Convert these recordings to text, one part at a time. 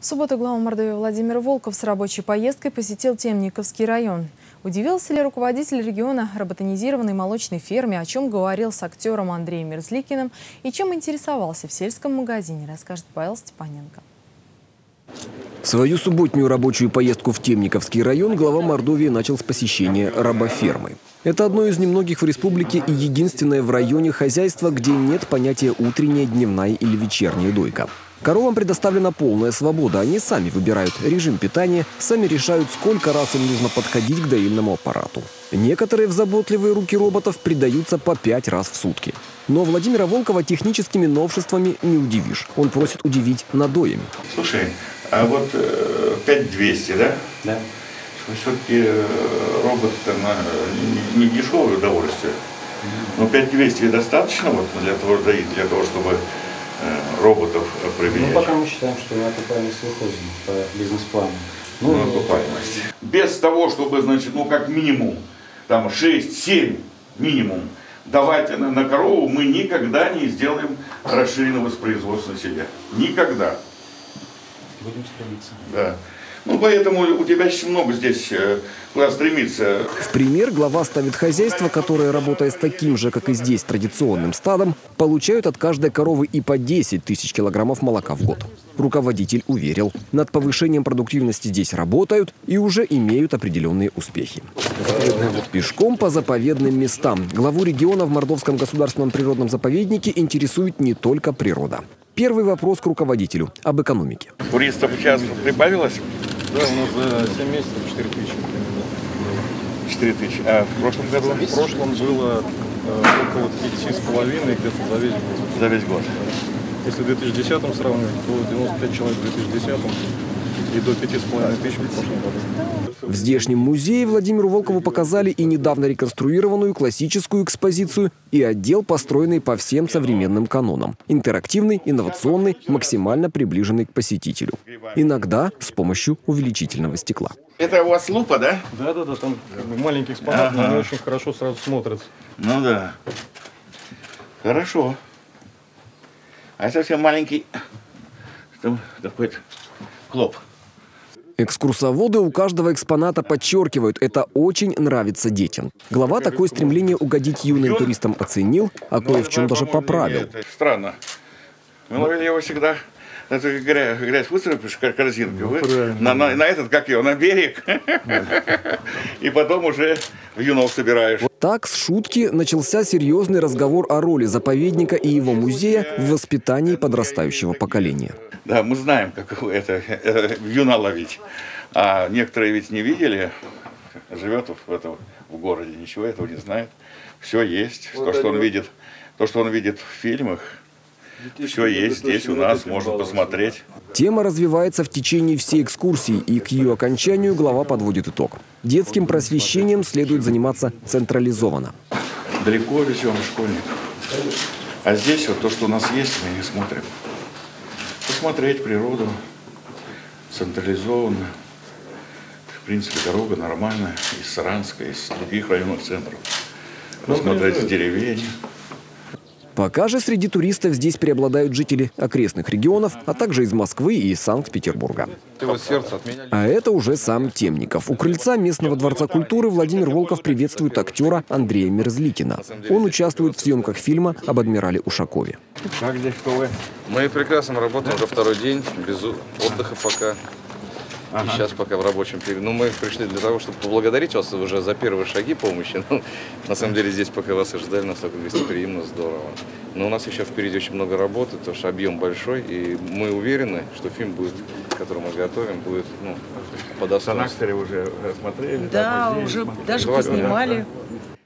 В субботу глава Мордовии Владимир Волков с рабочей поездкой посетил Темниковский район. Удивился ли руководитель региона роботонизированной молочной ферме, о чем говорил с актером Андреем Мерзликиным и чем интересовался в сельском магазине, расскажет Павел Степаненко. Свою субботнюю рабочую поездку в Темниковский район глава Мордовии начал с посещения рабофермы. Это одно из немногих в республике и единственное в районе хозяйства, где нет понятия утренняя, дневная или вечерняя дойка. Коровам предоставлена полная свобода. Они сами выбирают режим питания, сами решают, сколько раз им нужно подходить к доильному аппарату. Некоторые в заботливые руки роботов придаются по пять раз в сутки. Но Владимира Волкова техническими новшествами не удивишь. Он просит удивить надоями. Слушай, а вот э, 5200, да? Да. Все-таки э, робот это не, не дешевое удовольствие. Но 5200 достаточно вот для того, для того чтобы э, роботов применять? Ну, пока мы считаем, что на окупаемость выходим по бизнес-плану. Ну, на окупаемость. Без того, чтобы, значит, ну, как минимум, там 6-7 минимум, давать на, на корову, мы никогда не сделаем расширенного воспроизводства на себя. Никогда. Будем стремиться. Да. Ну, поэтому у тебя очень много здесь э, куда стремиться. В пример глава ставит хозяйство, которое, работая с таким же, как и здесь, традиционным стадом, получают от каждой коровы и по 10 тысяч килограммов молока в год. Руководитель уверил, над повышением продуктивности здесь работают и уже имеют определенные успехи. Пешком по заповедным местам. Главу региона в Мордовском государственном природном заповеднике интересует не только природа. Первый вопрос к руководителю об экономике. Туристов сейчас прибавилось? Да, у нас за 7 месяцев 4 тысячи. 4 тысячи. А в прошлом году? В прошлом было э, около 5,5 где-то за весь год. За весь год. Если в 2010 сравнивать, то 95 человек в 2010 и до 5,5 тысяч в прошлом году. В здешнем музее Владимиру Волкову показали и недавно реконструированную классическую экспозицию, и отдел, построенный по всем современным канонам. Интерактивный, инновационный, максимально приближенный к посетителю. Иногда с помощью увеличительного стекла. Это у вас лупа, да? Да, да, да, там маленький экспонат, но Ага. они очень хорошо сразу смотрятся. Ну да. Хорошо. А совсем маленький там какой-то клоп. Экскурсоводы у каждого экспоната подчеркивают, это очень нравится детям. Глава такое стремление угодить юным туристам оценил, а кое в чем даже поправил. Странно. Мы ловили его всегда. Это грязь, грязь высыпешь кор- корзинкой, вы на, на- на этот, как его, на берег. И потом уже в юнов собираешь. Так, с шутки начался серьезный разговор о роли заповедника и его музея в воспитании подрастающего поколения. Да, мы знаем, как это э, юна ловить. А некоторые ведь не видели, живет в, этом, в городе, ничего этого не знает. Все есть, то, что он видит, то, что он видит в фильмах, все есть здесь у нас, можно посмотреть. Тема развивается в течение всей экскурсии, и к ее окончанию глава подводит итог. Детским просвещением следует заниматься централизованно. Далеко везем школьников. А здесь вот то, что у нас есть, мы не смотрим. Посмотреть природу централизованно. В принципе, дорога нормальная из Саранска, из других районных центров. Посмотреть деревень. Пока же среди туристов здесь преобладают жители окрестных регионов, а также из Москвы и Санкт-Петербурга. А это уже сам Темников. У крыльца местного дворца культуры Владимир Волков приветствует актера Андрея Мерзликина. Он участвует в съемках фильма об адмирале Ушакове. Как здесь КВ? Мы прекрасно работаем уже второй день, без отдыха пока. И сейчас пока в рабочем периоде. Ну, мы пришли для того, чтобы поблагодарить вас уже за первые шаги помощи. Ну, на самом деле здесь пока вас и ждали, настолько гостеприимно, здорово. Но у нас еще впереди очень много работы, потому что объем большой, и мы уверены, что фильм будет, который мы готовим, будет ну, по достоинству. Санактере уже смотрели? Да, музей уже смотрели. даже Давайте, да. поснимали.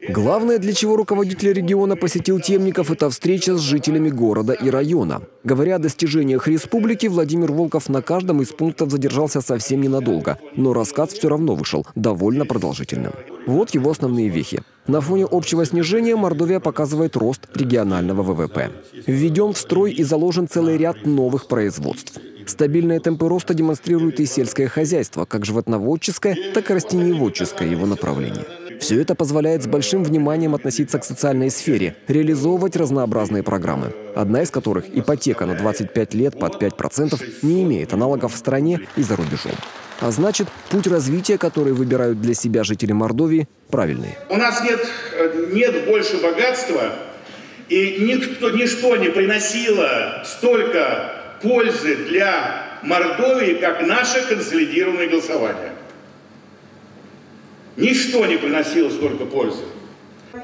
Главное, для чего руководитель региона посетил Темников, это встреча с жителями города и района. Говоря о достижениях республики, Владимир Волков на каждом из пунктов задержался совсем ненадолго. Но рассказ все равно вышел довольно продолжительным. Вот его основные вехи. На фоне общего снижения Мордовия показывает рост регионального ВВП. Введен в строй и заложен целый ряд новых производств. Стабильные темпы роста демонстрирует и сельское хозяйство, как животноводческое, так и растениеводческое его направление. Все это позволяет с большим вниманием относиться к социальной сфере, реализовывать разнообразные программы. Одна из которых – ипотека на 25 лет под 5% не имеет аналогов в стране и за рубежом. А значит, путь развития, который выбирают для себя жители Мордовии, правильный. У нас нет, нет больше богатства, и никто, ничто не приносило столько пользы для Мордовии, как наше консолидированное голосование. Ничто не приносило столько пользы.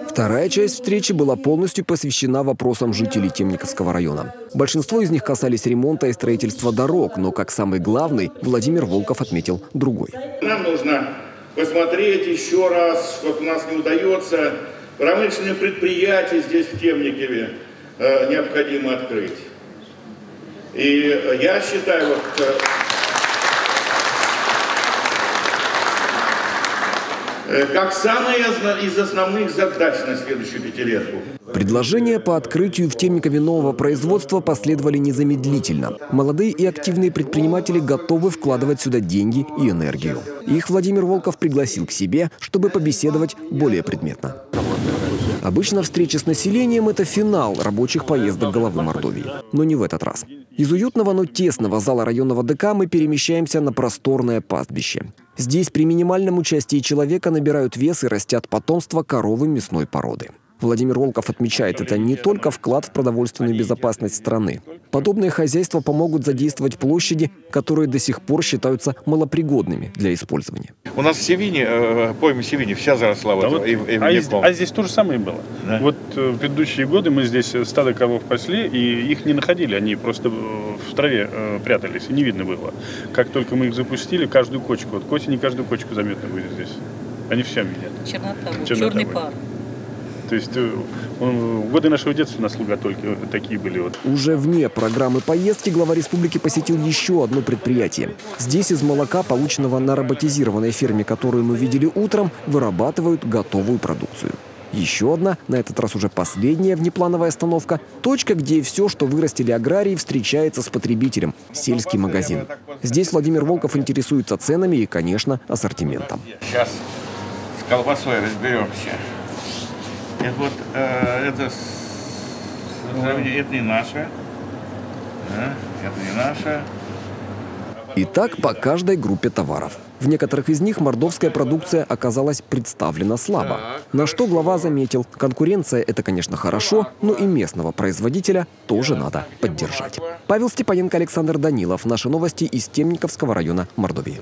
Вторая часть встречи была полностью посвящена вопросам жителей Темниковского района. Большинство из них касались ремонта и строительства дорог, но как самый главный Владимир Волков отметил другой. Нам нужно посмотреть еще раз, что у нас не удается. Промышленные предприятия здесь, в Темникове, э, необходимо открыть. И я считаю, вот, э, Э, как самая из основных задач на следующую пятилетку. Предложения по открытию в Темникове нового производства последовали незамедлительно. Молодые и активные предприниматели готовы вкладывать сюда деньги и энергию. Их Владимир Волков пригласил к себе, чтобы побеседовать более предметно. Обычно встреча с населением – это финал рабочих поездок главы Мордовии. Но не в этот раз. Из уютного, но тесного зала районного ДК мы перемещаемся на просторное пастбище. Здесь при минимальном участии человека набирают вес и растят потомство коровы мясной породы. Владимир Волков отмечает, это не только вклад в продовольственную безопасность страны. Подобные хозяйства помогут задействовать площади, которые до сих пор считаются малопригодными для использования. У нас в Севине, э, пойма Севине, вся заросла да вот, вот, и, и а, здесь, а здесь то же самое было. Да? Вот э, в предыдущие годы мы здесь стадо коров пасли, и их не находили, они просто в траве э, прятались, и не видно было. Как только мы их запустили, каждую кочку, вот к осени каждую кочку заметно будет здесь. Они все видят. Чернота, Чернота черный пар. То есть э, годы нашего детства на слуга только такие были. Вот. Уже вне программы поездки глава республики посетил еще одно предприятие. Здесь из молока, полученного на роботизированной ферме, которую мы видели утром, вырабатывают готовую продукцию. Еще одна, на этот раз уже последняя внеплановая остановка, точка, где все, что вырастили аграрии, встречается с потребителем – сельский магазин. Здесь Владимир Волков интересуется ценами и, конечно, ассортиментом. Сейчас с колбасой разберемся. Это вот, э, это, это не наше. Да, это не наше. И так по каждой группе товаров. В некоторых из них мордовская продукция оказалась представлена слабо. На что глава заметил, конкуренция – это, конечно, хорошо, но и местного производителя тоже надо поддержать. Павел Степаненко, Александр Данилов. Наши новости из Темниковского района Мордовии.